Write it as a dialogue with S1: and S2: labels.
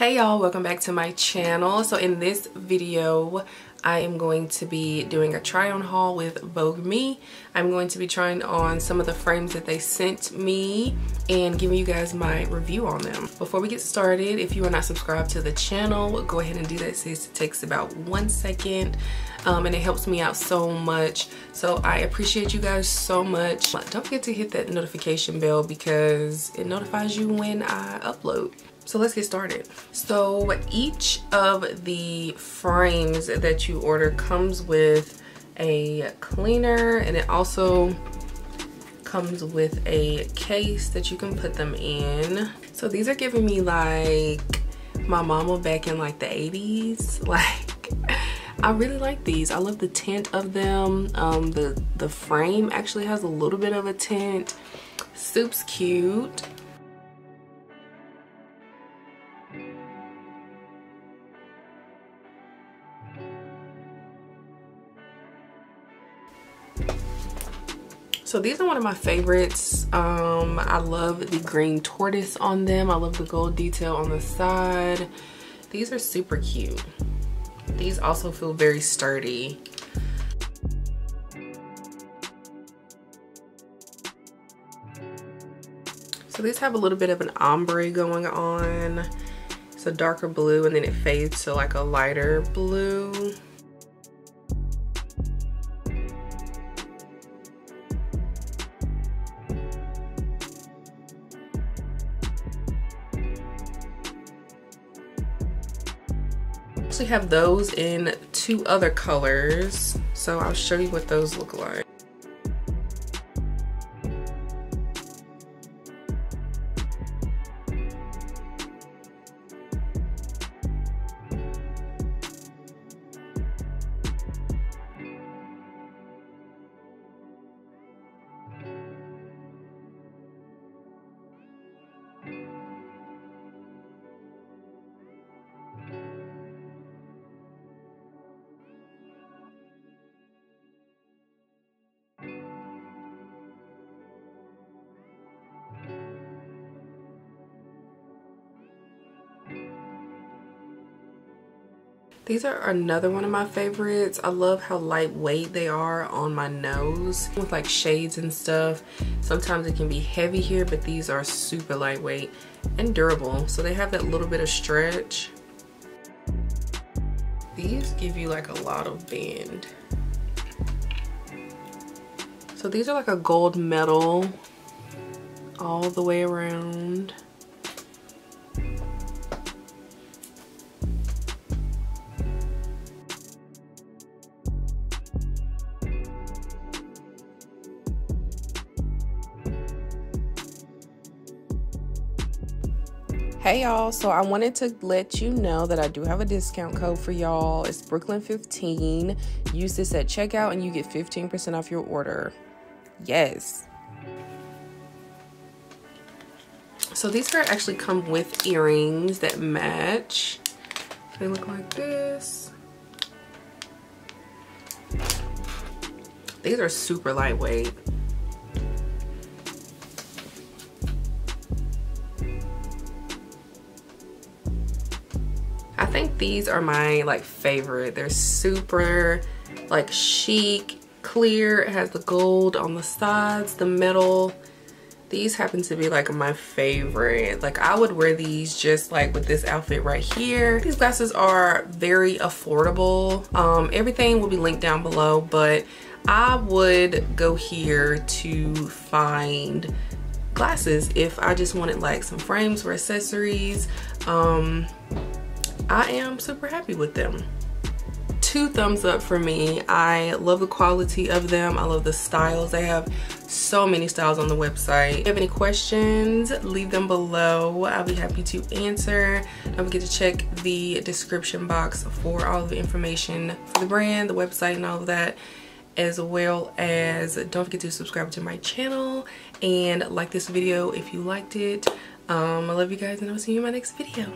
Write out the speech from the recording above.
S1: hey y'all welcome back to my channel so in this video I am going to be doing a try on haul with Voogue Me. I'm going to be trying on some of the frames that they sent me and giving you guys my review on them. Before we get started, if you are not subscribed to the channel, go ahead and do that since it takes about one second um, and it helps me out so much. So I appreciate you guys so much. Don't forget to hit that notification bell because it notifies you when I upload. So let's get started. So each of the frames that you order comes with a cleaner and it also comes with a case that you can put them in. So these are giving me like my mama back in like the 80s. Like I really like these. I love the tint of them. Um, the, the frame actually has a little bit of a tint. Soup's cute. So these are one of my favorites. Um, I love the green tortoise on them. I love the gold detail on the side. These are super cute. These also feel very sturdy. So these have a little bit of an ombre going on. It's a darker blue and then it fades to like a lighter blue. Actually have those in two other colors. So I'll show you what those look like. These are another one of my favorites. I love how lightweight they are on my nose with like shades and stuff. Sometimes it can be heavy here, but these are super lightweight and durable. So they have that little bit of stretch. These give you like a lot of bend. So these are like a gold metal all the way around. Hey y'all, so I wanted to let you know that I do have a discount code for y'all. It's Brooklyn15. Use this at checkout and you get 15% off your order. Yes. So these are actually come with earrings that match. They look like this. These are super lightweight. Think these are my like favorite. They're super like chic, clear. It has the gold on the sides, the metal. These happen to be like my favorite. Like I would wear these just like with this outfit right here. These glasses are very affordable. Um, everything will be linked down below, but I would go here to find glasses if I just wanted like some frames or accessories. Um, I am super happy with them. Two thumbs up for me. I love the quality of them. I love the styles. They have so many styles on the website. If you have any questions, leave them below. I'll be happy to answer. Don't forget to check the description box for all the information for the brand, the website, and all of that as well as don't forget to subscribe to my channel and like this video if you liked it um, i love you guys and i'll see you in my next video